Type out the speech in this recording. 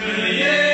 Yeah.